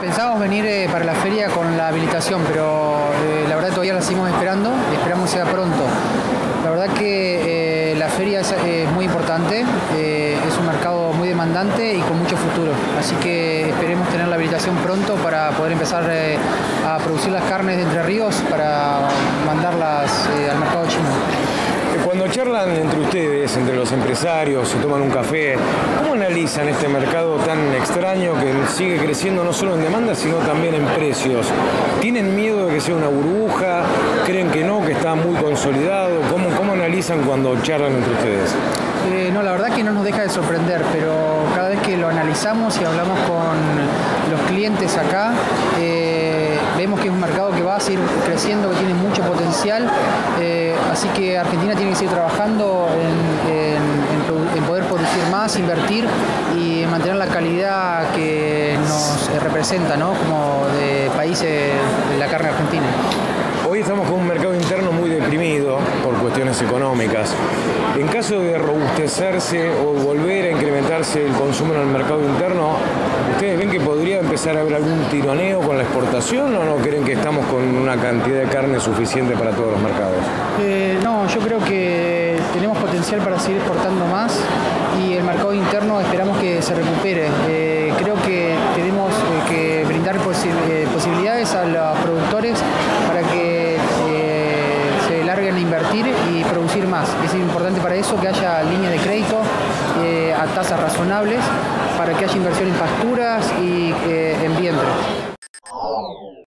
Pensábamos venir eh, para la feria con la habilitación, pero eh, la verdad todavía la seguimos esperando, esperamos sea pronto. La verdad que eh, la feria es muy importante, es un mercado muy demandante y con mucho futuro, así que esperemos tener la habilitación pronto para poder empezar a producir las carnes de Entre Ríos para mandarlas al mercado chino. Cuando charlan entre ustedes, entre los empresarios, se toman un café, ¿cómo analizan este mercado tan extraño que sigue creciendo no solo en demanda, sino también en precios? ¿Tienen miedo de que sea una burbuja? ¿Creen que no, que está muy consolidado? ¿Cómo, cómo analizan cuando charlan entre ustedes? Eh, no, la verdad que no nos deja de sorprender, pero cada vez que lo analizamos y hablamos con los clientes acá, eh, vemos que es un mercado que va a seguir creciendo, que tiene mucho potencial, así que Argentina tiene que seguir trabajando en, poder producir más, invertir y mantener la calidad que nos representa ¿no? como de países de la carne argentina. Hoy estamos con un mercado interno muy deprimido por cuestiones económicas. En caso de robustecerse o volver a incrementarse el consumo en el mercado interno, ¿ustedes ven que podría empezar a haber algún tironeo con la exportación o no creen que estamos con una cantidad de carne suficiente para todos los mercados? Eh, no, yo creo que tenemos potencial para seguir exportando más y el mercado interno esperamos que se recupere. Eh, creo que tenemos eh, que brindar posibilidades a los productores invertir y producir más. Es importante para eso que haya líneas de crédito eh, a tasas razonables, para que haya inversión en pasturas y eh.